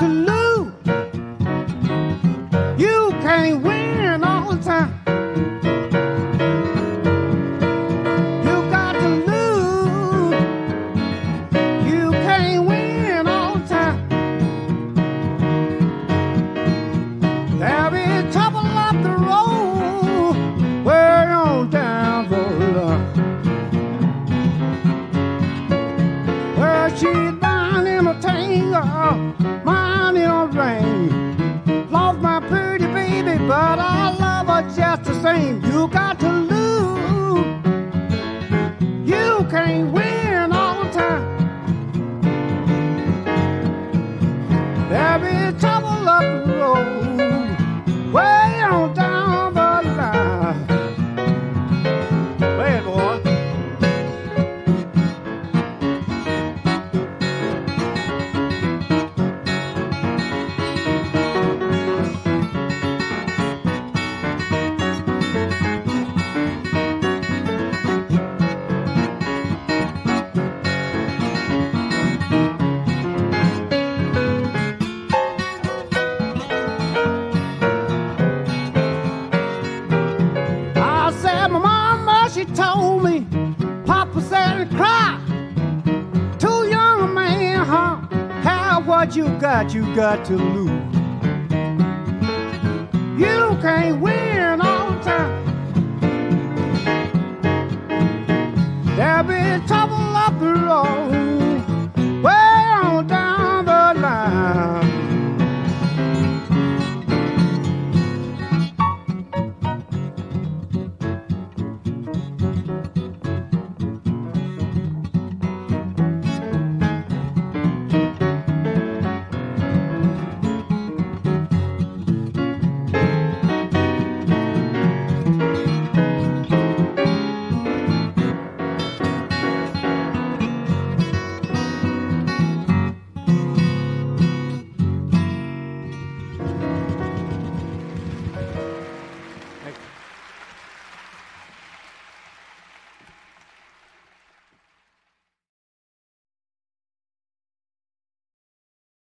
to. just the same. what you got, you got to lose. You can't win all the time. There'll be trouble up the road.